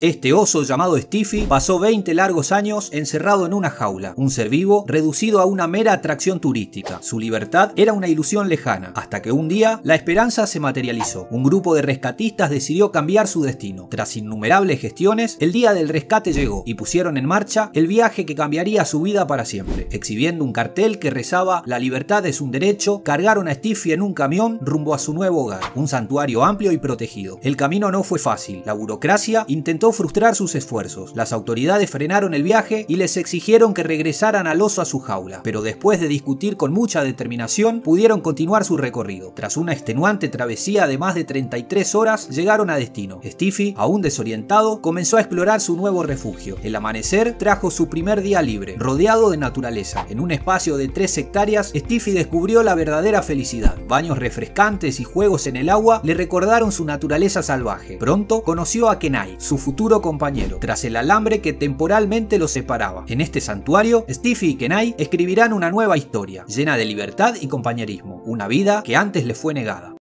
Este oso llamado Stiffy pasó 20 largos años encerrado en una jaula, un ser vivo reducido a una mera atracción turística. Su libertad era una ilusión lejana, hasta que un día la esperanza se materializó. Un grupo de rescatistas decidió cambiar su destino. Tras innumerables gestiones, el día del rescate llegó y pusieron en marcha el viaje que cambiaría su vida para siempre. Exhibiendo un cartel que rezaba La libertad es un derecho, cargaron a Stiffy en un camión rumbo a su nuevo hogar, un santuario amplio y protegido. El camino no fue fácil, la burocracia intentó frustrar sus esfuerzos. Las autoridades frenaron el viaje y les exigieron que regresaran al oso a su jaula, pero después de discutir con mucha determinación pudieron continuar su recorrido. Tras una extenuante travesía de más de 33 horas llegaron a destino. Stiffy, aún desorientado, comenzó a explorar su nuevo refugio. El amanecer trajo su primer día libre, rodeado de naturaleza. En un espacio de 3 hectáreas, Stiffy descubrió la verdadera felicidad. Baños refrescantes y juegos en el agua le recordaron su naturaleza salvaje. Pronto conoció a Kenai, su futuro compañero, tras el alambre que temporalmente los separaba. En este santuario, Stiffy y Kenai escribirán una nueva historia, llena de libertad y compañerismo, una vida que antes les fue negada.